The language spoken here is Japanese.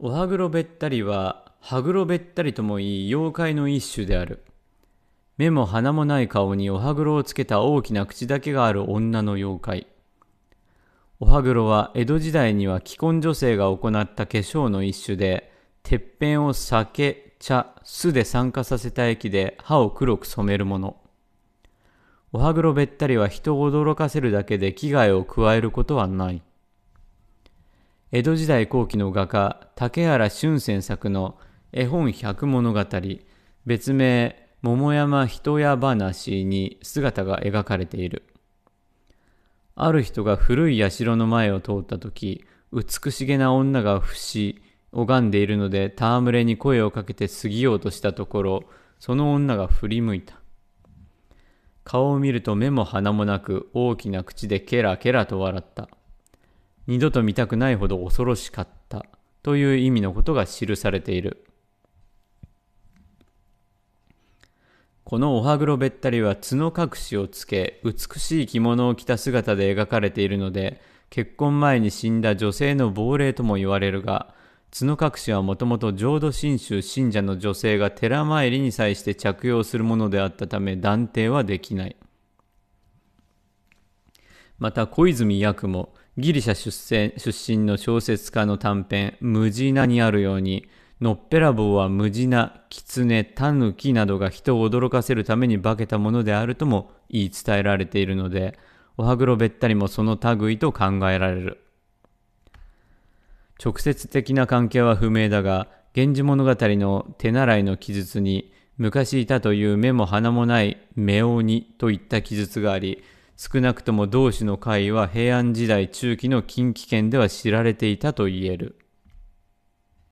おはぐろべったりは、はぐろべったりともいい妖怪の一種である。目も鼻もない顔におはぐろをつけた大きな口だけがある女の妖怪。おはぐろは江戸時代には既婚女性が行った化粧の一種で、てっぺんを酒、茶、酢で酸化させた液で歯を黒く染めるもの。おはぐろべったりは人を驚かせるだけで危害を加えることはない。江戸時代後期の画家竹原俊泉作の絵本百物語別名桃山人屋話に姿が描かれている。ある人が古い社の前を通った時美しげな女が不死拝んでいるので戯れに声をかけて過ぎようとしたところその女が振り向いた。顔を見ると目も鼻もなく大きな口でケラケラと笑った。二度と見たくないほど恐ろしかったという意味のことが記されている。このおはぐろべったりは角隠しをつけ、美しい着物を着た姿で描かれているので、結婚前に死んだ女性の亡霊とも言われるが、角隠しはもともと浄土真宗信者の女性が寺参りに際して着用するものであったため断定はできない。また小泉役もギリシャ出出身の小説家の短編「ムジナ」にあるようにのっぺらぼうはムジナ、キツネ、タヌキなどが人を驚かせるために化けたものであるとも言い伝えられているのでおはぐろべったりもその類と考えられる。直接的な関係は不明だが源氏物語の手習いの記述に昔いたという目も鼻もない目鬼といった記述があり少なくとも同種の会は平安時代中期の近畿圏では知られていたと言える。